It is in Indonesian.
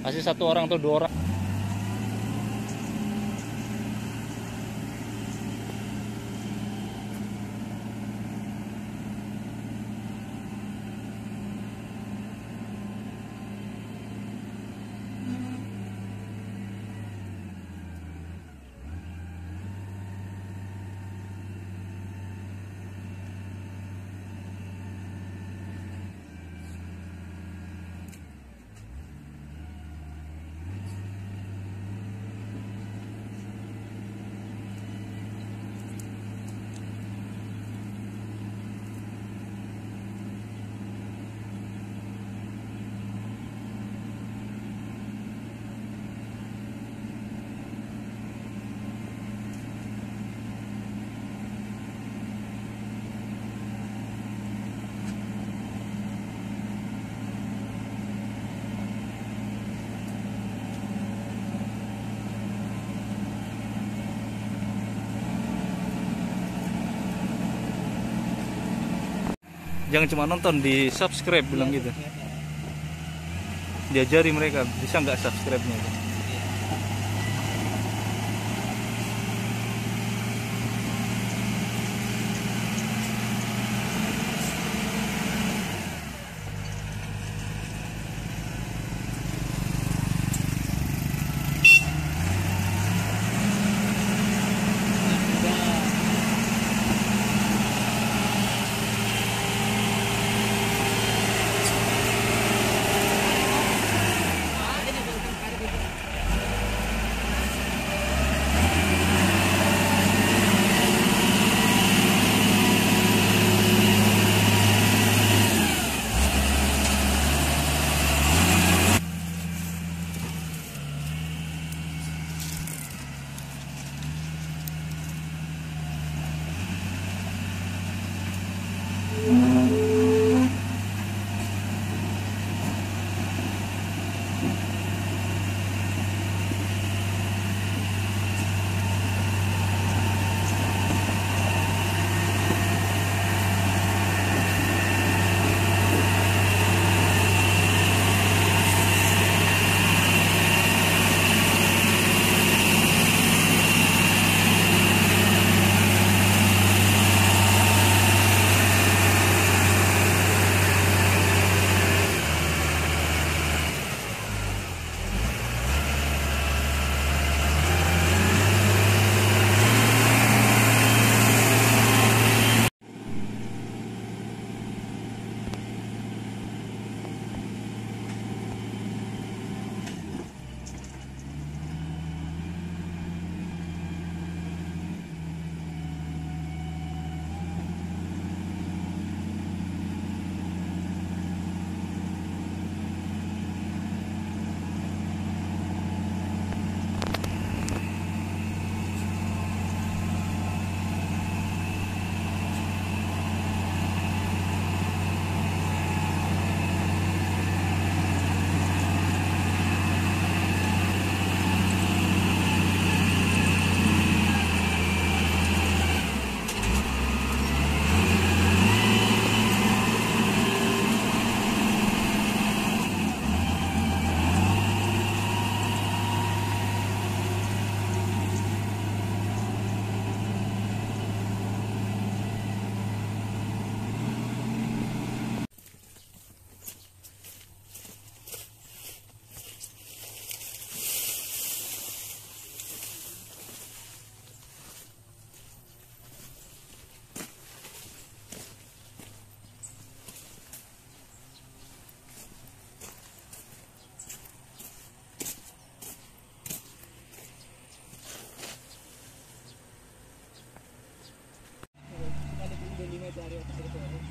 Kasih satu orang atau dua orang. Jangan cuma nonton, di subscribe bilang gitu. Diajari mereka bisa nggak subscribe-nya. itu.